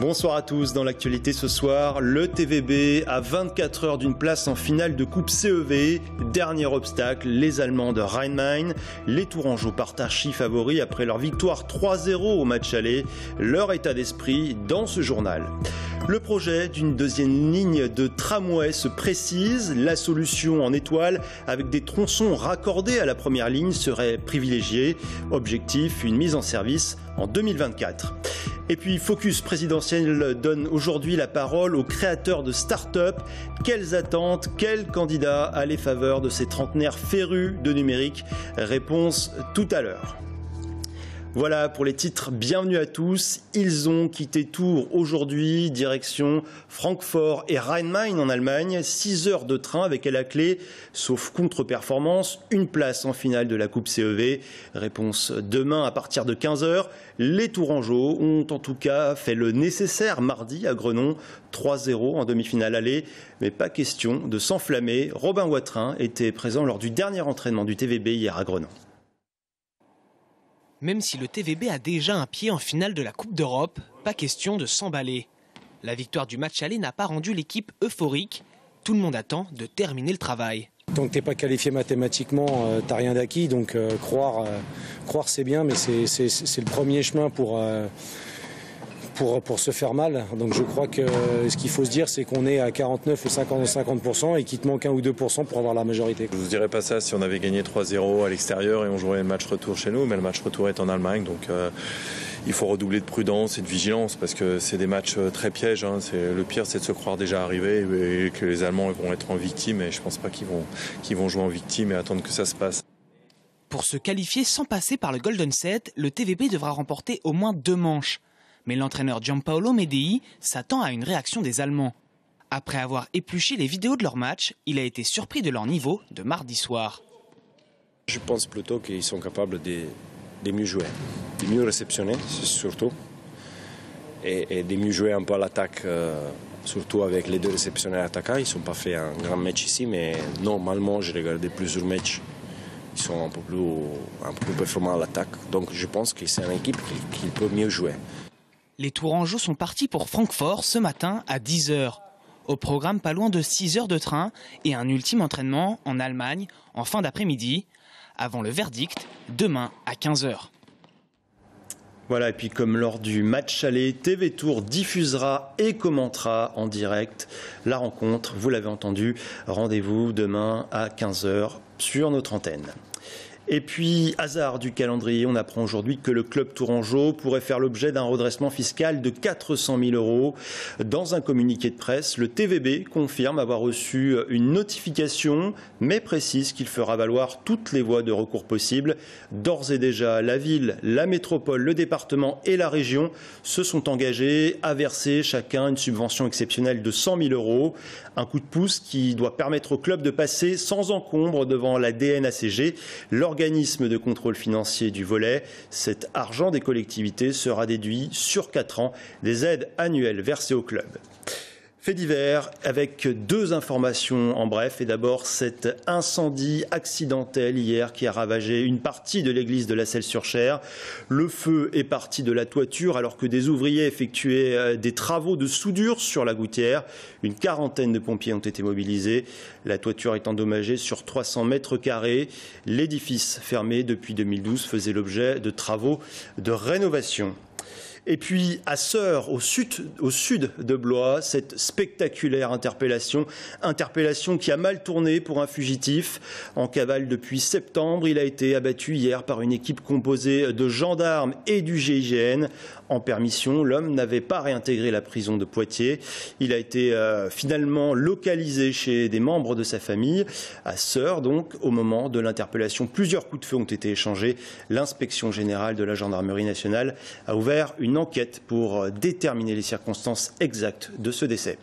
Bonsoir à tous. Dans l'actualité ce soir, le TVB à 24 heures d'une place en finale de Coupe CEV. Dernier obstacle, les Allemands de Rhein-Main. Les Tourangeaux partent archi favoris après leur victoire 3-0 au match aller. Leur état d'esprit dans ce journal. Le projet d'une deuxième ligne de tramway se précise. La solution en étoile avec des tronçons raccordés à la première ligne serait privilégiée. Objectif, une mise en service en 2024. Et puis Focus présidentiel donne aujourd'hui la parole aux créateurs de start-up. Quelles attentes, quels candidats à les de ces trentenaires férus de numérique? Réponse tout à l'heure. Voilà pour les titres. Bienvenue à tous. Ils ont quitté Tours aujourd'hui, direction Francfort et Rhein-Main en Allemagne. 6 heures de train avec à la clé, sauf contre-performance, une place en finale de la Coupe CEV. Réponse demain à partir de 15 heures. Les Tourangeaux ont en tout cas fait le nécessaire mardi à Grenon. 3-0 en demi-finale aller, mais pas question de s'enflammer. Robin Watrin était présent lors du dernier entraînement du TVB hier à Grenon même si le TVB a déjà un pied en finale de la Coupe d'Europe, pas question de s'emballer. La victoire du match aller n'a pas rendu l'équipe euphorique. Tout le monde attend de terminer le travail. Tant que tu n'es pas qualifié mathématiquement, euh, tu n'as rien d'acquis. Donc euh, croire, euh, croire c'est bien, mais c'est le premier chemin pour pour, se faire mal. Donc je crois que ce qu'il faut se dire, c'est qu'on est à 49 ou 50 50% et qu'il te manque 1 ou 2% pour avoir la majorité. Je ne vous dirais pas ça si on avait gagné 3-0 à l'extérieur et on jouait le match retour chez nous, mais le match retour est en Allemagne. Donc euh, il faut redoubler de prudence et de vigilance parce que c'est des matchs euh, très pièges. Hein. Le pire, c'est de se croire déjà arrivé et que les Allemands vont être en victime. Et je ne pense pas qu'ils vont, qu'ils vont jouer en victime et attendre que ça se passe. Pour se qualifier sans passer par le Golden Set, le TVB devra remporter au moins deux manches. Mais l'entraîneur Gianpaolo Medei s'attend à une réaction des Allemands. Après avoir épluché les vidéos de leur match, il a été surpris de leur niveau de mardi soir. Je pense plutôt qu'ils sont capables de, mieux jouer, de mieux réceptionner surtout, et, de mieux jouer un peu à l'attaque, euh, surtout avec les deux réceptionneurs attaquants. Ils n'ont pas fait un grand match ici, mais normalement, j'ai regardé plusieurs matchs. Ils sont un peu plus, un peu plus performants à l'attaque. Donc je pense que c'est une équipe qui peut mieux jouer. Les Tourangeaux sont partis pour Francfort ce matin à 10h. Au programme, pas loin de 6 heures de train et un ultime entraînement en Allemagne en fin d'après-midi, avant le verdict demain à 15h. Voilà, et puis comme lors du match aller, TV Tour diffusera et commentera en direct la rencontre. Vous l'avez entendu, rendez-vous demain à 15h sur notre antenne. Et puis, hasard du calendrier, on apprend aujourd'hui que le club tourangeau pourrait faire l'objet d'un redressement fiscal de 400 000 euros. Dans un communiqué de presse, le TVB confirme avoir reçu une notification, mais précise qu'il fera valoir toutes les voies de recours possibles. D'ores et déjà, la ville, la métropole, le département et la région se sont engagés à verser chacun une subvention exceptionnelle de 100 000 euros. Un coup de pouce qui doit permettre au club de passer sans encombre devant la DNACG organisme de contrôle financier du volet. Cet argent des collectivités sera déduit sur quatre ans des aides annuelles versées au club. Fait divers avec deux informations en bref. Et d'abord, cet incendie accidentel hier qui a ravagé une partie de l'église de la Selle-sur-Cher. Le feu est parti de la toiture alors que des ouvriers effectuaient euh, des travaux de soudure sur la gouttière. Une quarantaine de pompiers ont été mobilisés. La toiture est endommagée sur 300 mètres carrés. L'édifice fermé depuis 2012 faisait l'objet de travaux de rénovation. Et puis à Sœur, au sud, de Blois, cette spectaculaire interpellation, interpellation qui a mal tourné pour un fugitif. En cavale depuis septembre, il a été abattu hier par une équipe composée de gendarmes et du GIGN. En permission, l'homme n'avait pas réintégré la prison de Poitiers. Il a été euh, finalement localisé chez des membres de sa famille. À Sœur, donc, au moment de l'interpellation, plusieurs coups de feu ont été échangés. L'inspection générale de la gendarmerie nationale a ouvert une enquête pour euh, déterminer les circonstances exactes de ce décès.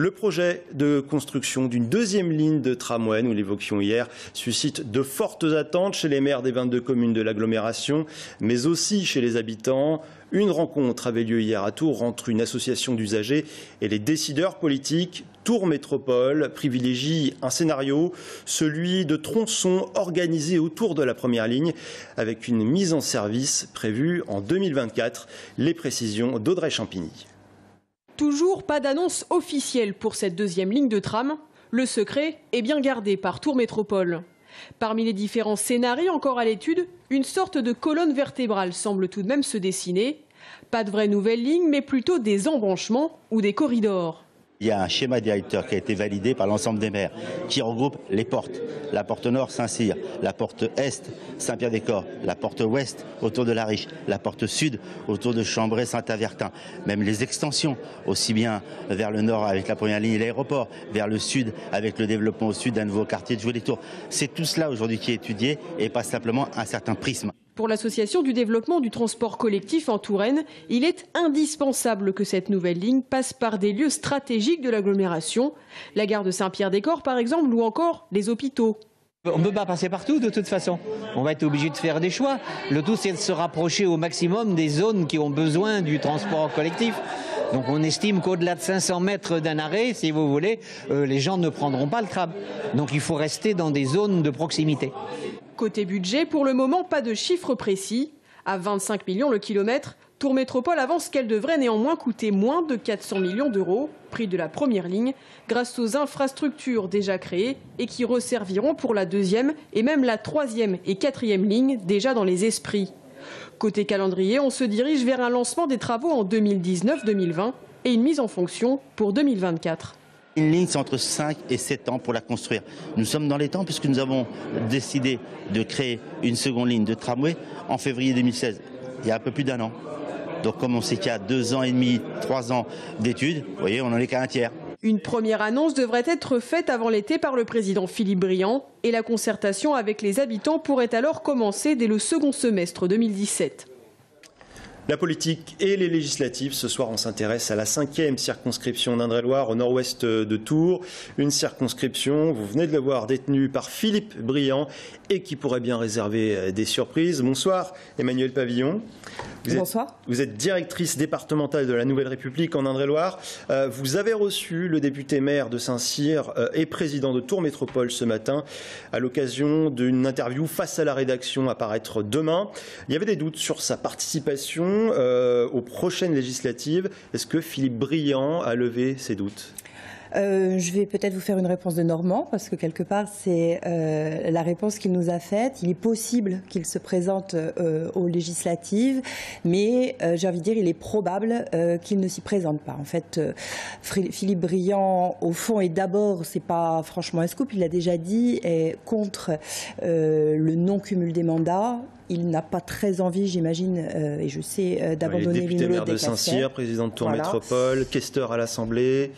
Le projet de construction d'une deuxième ligne de tramway, nous l'évoquions hier, suscite de fortes attentes chez les maires des 22 communes de l'agglomération, mais aussi chez les habitants. Une rencontre avait lieu hier à Tours entre une association d'usagers et les décideurs politiques. Tours Métropole privilégie un scénario, celui de tronçons organisés autour de la première ligne, avec une mise en service prévue en 2024. Les précisions d'Audrey Champigny. Toujours pas d'annonce officielle pour cette deuxième ligne de tram. Le secret est bien gardé par Tour Métropole. Parmi les différents scénarios encore à l'étude, une sorte de colonne vertébrale semble tout de même se dessiner. Pas de vraie nouvelle ligne, mais plutôt des embranchements ou des corridors. Il y a un schéma directeur qui a été validé par l'ensemble des maires, qui regroupe les portes. La porte nord, Saint-Cyr, la porte est, Saint-Pierre-des-Corps, la porte ouest, autour de la Riche, la porte sud, autour de Chambray, Saint-Avertin. Même les extensions, aussi bien vers le nord avec la première ligne et l'aéroport, vers le sud avec le développement au sud d'un nouveau quartier de Jouer-les-Tours. C'est tout cela aujourd'hui qui est étudié et pas simplement un certain prisme. Pour l'Association du développement du transport collectif en Touraine, il est indispensable que cette nouvelle ligne passe par des lieux stratégiques de l'agglomération, la gare de Saint-Pierre-des-Corps par exemple, ou encore les hôpitaux. On ne peut pas passer partout de toute façon. On va être obligé de faire des choix. Le tout, c'est de se rapprocher au maximum des zones qui ont besoin du transport collectif. Donc on estime qu'au-delà de 500 mètres d'un arrêt, si vous voulez, euh, les gens ne prendront pas le tram. Donc il faut rester dans des zones de proximité. Côté budget, pour le moment, pas de chiffre précis. À 25 millions le kilomètre, Tour Métropole avance qu'elle devrait néanmoins coûter moins de 400 millions d'euros, prix de la première ligne, grâce aux infrastructures déjà créées et qui resserviront pour la deuxième et même la troisième et quatrième ligne déjà dans les esprits. Côté calendrier, on se dirige vers un lancement des travaux en 2019-2020 et une mise en fonction pour 2024. Une ligne, c'est entre 5 et 7 ans pour la construire. Nous sommes dans les temps puisque nous avons décidé de créer une seconde ligne de tramway en février 2016, il y a un peu plus d'un an. Donc comme on sait qu'il y a deux ans et demi, trois ans d'études, vous voyez, on n'en est qu'à un tiers. Une première annonce devrait être faite avant l'été par le président Philippe Briand et la concertation avec les habitants pourrait alors commencer dès le second semestre 2017. La politique et les législatives. Ce soir, on s'intéresse à la cinquième circonscription d'Indre-et-Loire au nord-ouest de Tours. Une circonscription, vous venez de le voir, détenue par Philippe Briand et qui pourrait bien réserver des surprises. Bonsoir, Emmanuel Pavillon. Vous Bonsoir. Êtes, vous êtes directrice départementale de la Nouvelle République en Indre-et-Loire. Euh, vous avez reçu le député maire de Saint-Cyr euh, et président de Tours Métropole ce matin à l'occasion d'une interview face à la rédaction à paraître demain. Il y avait des doutes sur sa participation euh, aux prochaines législatives. Est-ce que Philippe Briand a levé ces doutes? Euh, je vais peut-être vous faire une réponse de Normand, parce que quelque part, c'est euh, la réponse qu'il nous a faite. Il est possible qu'il se présente euh, aux législatives, mais euh, j'ai envie de dire, il est probable euh, qu'il ne s'y présente pas. En fait, Philippe Briand, au fond, est d'abord, c'est pas franchement un scoop, il l'a déjà dit, est contre le non-cumul des mandats il n'a pas très envie, j'imagine, euh, et je sais, euh, d'abandonner l'une maire de Saint-Cyr, président de Tour voilà. Métropole, questeur à l'Assemblée.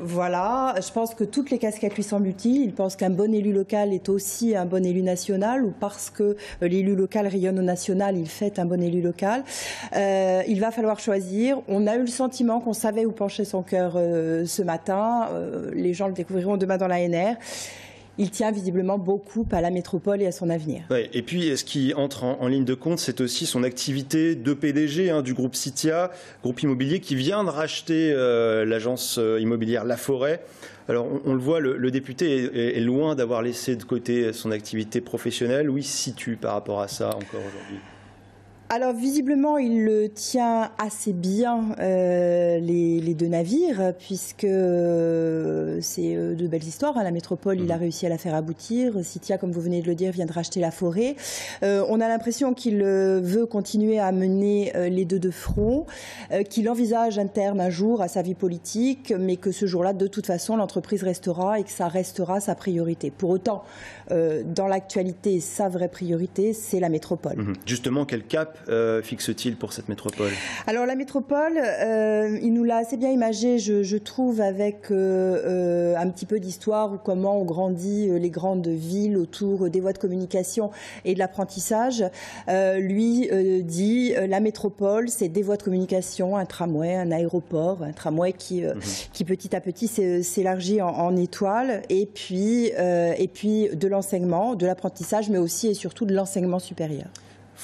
Voilà, je pense que toutes les casquettes lui semblent utiles. Il pense qu'un bon élu local est aussi un bon élu national, ou parce que l'élu local rayonne au national, il fait un bon élu local. Euh, il va falloir choisir. On a eu le sentiment qu'on savait où penchait son cœur euh, ce matin. Euh, les gens le découvriront demain dans la NR il tient visiblement beaucoup à la métropole et à son avenir. Et puis, ce qui entre en, ligne de compte, c'est aussi son activité de PDG hein, du groupe Citia, groupe immobilier qui vient de racheter euh, l'agence immobilière La Forêt. Alors, on, le voit, le, le député est, est loin d'avoir laissé de côté son activité professionnelle. Où il se situe par rapport à ça encore aujourd'hui alors visiblement, il le tient assez bien euh, les, les, deux navires, puisque euh, c'est euh, de belles histoires. Hein. La métropole, mmh. il a réussi à la faire aboutir. Citia, comme vous venez de le dire, vient de racheter la forêt. On a l'impression qu'il veut continuer à mener les deux de front, qu'il envisage un terme un jour à sa vie politique, mais que ce jour-là, de toute façon, l'entreprise restera et que ça restera sa priorité. Pour autant, dans l'actualité, sa vraie priorité, c'est la métropole. Mmh. Justement, quel cap euh, fixe-t-il pour cette métropole? Alors la métropole, euh, il nous l'a assez bien imagé, je, je trouve, avec euh, un petit peu d'histoire ou comment on grandit les grandes villes autour des voies de communication et de l'apprentissage. lui dit la métropole, c'est des voies de communication, un tramway, un aéroport, un tramway qui, mmh. qui petit à petit s'élargit en, en, étoile, et puis, et puis de l'enseignement, de l'apprentissage, mais aussi et surtout de l'enseignement supérieur.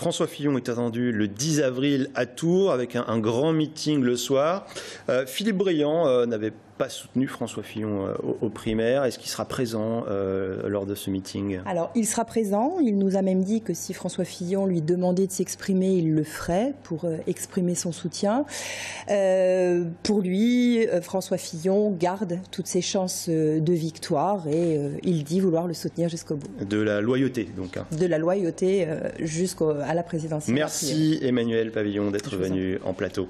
François Fillon est attendu le 10 avril à Tours avec un, grand meeting le soir. Euh, Philippe Briand euh, n'avait pas soutenu François Fillon aux, primaires. Est-ce qu'il sera présent lors de ce meeting? Alors, il sera présent. Il nous a même dit que si François Fillon lui demandait de s'exprimer, il le ferait pour exprimer son soutien. pour lui, François Fillon garde toutes ses chances de victoire et il dit vouloir le soutenir jusqu'au bout. De la loyauté, donc. Hein. De la loyauté jusqu'à la présidentielle. Merci Emmanuel Pavillon d'être venu en plateau.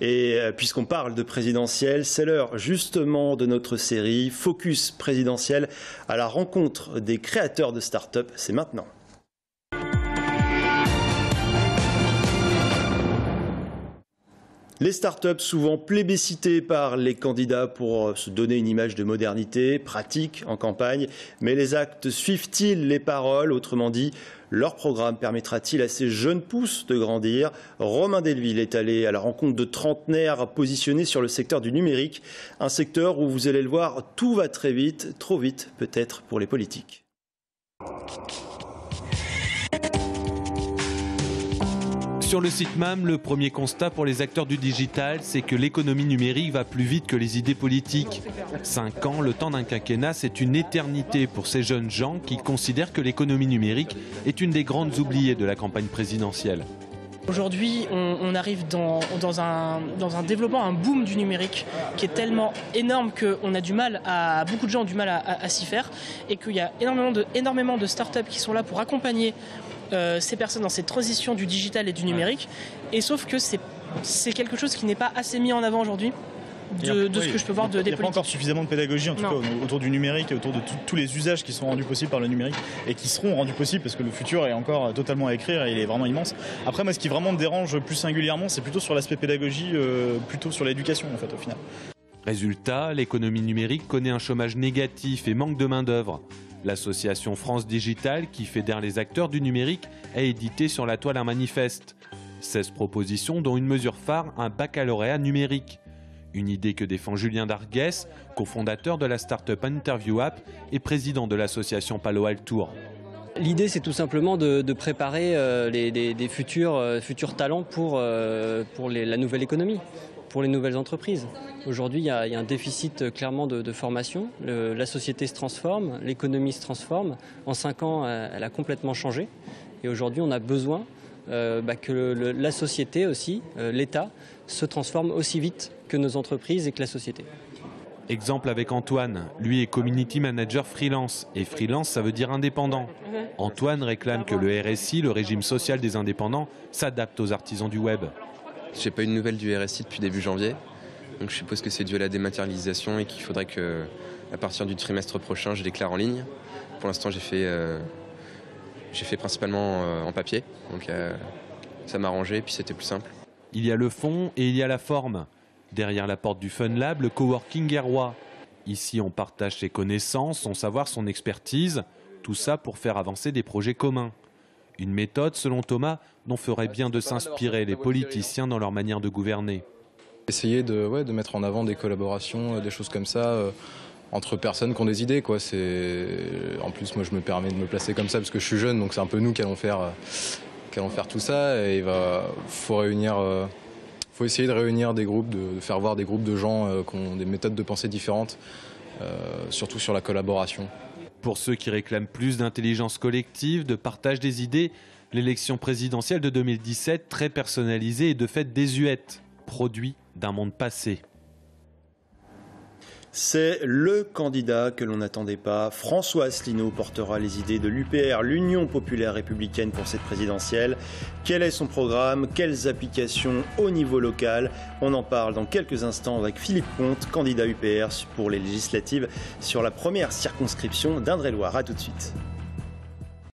Et euh, puisqu'on parle de présidentielle, c'est l'heure justement de notre série Focus présidentiel à la rencontre des créateurs de start-up. C'est maintenant. Les startups souvent plébiscitées par les candidats pour euh, se donner une image de modernité, pratique en campagne, mais les actes suivent-ils les paroles? Autrement dit, leur programme permettra-t-il à ces jeunes pousses de grandir? Romain Delville est allé à la rencontre de trentenaires positionnés sur le secteur du numérique, un secteur où vous allez le voir, tout va très vite, trop vite peut-être pour les politiques. Sur le site MAM, le premier constat pour les acteurs du digital, c'est que l'économie numérique va plus vite que les idées politiques. Cinq ans, le temps d'un quinquennat, c'est une éternité pour ces jeunes gens qui considèrent que l'économie numérique est une des grandes oubliées de la campagne présidentielle. Aujourd'hui, on, arrive dans, un, développement, un boom du numérique qui est tellement énorme qu'on a du mal à, beaucoup de gens ont du mal à, s'y faire et qu'il y a énormément de, énormément de startups qui sont là pour accompagner euh, ces personnes dans cette transition du digital et du numérique. Et sauf que c'est quelque chose qui n'est pas assez mis en avant aujourd'hui. De, ce que je peux voir de, des Il n'y a pas encore suffisamment de pédagogie en tout cas autour du numérique et autour de tous les usages qui sont rendus possibles par le numérique et qui seront rendus possibles parce que le futur est encore totalement à écrire et il est vraiment immense. Après moi ce qui vraiment me dérange plus singulièrement c'est plutôt sur l'aspect pédagogie, euh, plutôt sur l'éducation en fait au final. Résultat, l'économie numérique connaît un chômage négatif et manque de main-d'œuvre. L'association France Digital, qui fédère les acteurs du numérique, a édité sur la toile un manifeste. 16 propositions, dont une mesure phare, un baccalauréat numérique. Une idée que défend Julien Dargues, cofondateur de la start-up Interview App et président de l'association Palo Alto. L'idée, c'est tout simplement de, préparer euh, les, euh, futurs, talents pour, euh, pour la nouvelle économie pour les nouvelles entreprises. Aujourd'hui, il, y a un déficit euh, clairement de, formation. la société se transforme, l'économie se transforme. En cinq ans, euh, elle a complètement changé. Et aujourd'hui, on a besoin euh, bah, que la société aussi, l'État, se transforme aussi vite que nos entreprises et que la société. Exemple avec Antoine, lui est community manager freelance et freelance ça veut dire indépendant. Antoine réclame que le RSI, le régime social des indépendants, s'adapte aux artisans du web. J'ai pas eu de nouvelles du RSI depuis début janvier. Donc je suppose que c'est dû à la dématérialisation et qu'il faudrait que, à partir du trimestre prochain, je déclare en ligne. Pour l'instant, j'ai fait, euh, principalement euh, en papier. Donc euh, ça m'a arrangé puis c'était plus simple. Il y a le fond et il y a la forme. Derrière la porte du Fun Lab, le coworking est roi. Ici, on partage ses connaissances, son savoir, son expertise. Tout ça pour faire avancer des projets communs. Une méthode, selon Thomas, dont ferait bien de s'inspirer les politiciens dans leur manière de gouverner. Essayer de, ouais, de mettre en avant des collaborations, euh, des choses comme ça, euh, entre personnes qui ont des idées. Quoi. En plus, moi, je me permets de me placer comme ça parce que je suis jeune, donc c'est un peu nous qui allons faire, euh, qui allons faire tout ça. Et il va, faut réunir, faut essayer de réunir des groupes, de, faire voir des groupes de gens qui ont des méthodes de pensée différentes, surtout sur la collaboration. Pour ceux qui réclament plus d'intelligence collective, de partage des idées, l'élection présidentielle de 2017, très personnalisée et de fait désuète, produit d'un monde passé. C'est le candidat que l'on n'attendait pas. François Asselineau portera les idées de l'UPR, l'Union populaire républicaine pour cette présidentielle. Quel est son programme? Quelles applications au niveau local? On en parle dans quelques instants avec Philippe Comte, candidat UPR pour les législatives sur la première circonscription d'Indre-et-Loire. A tout de suite.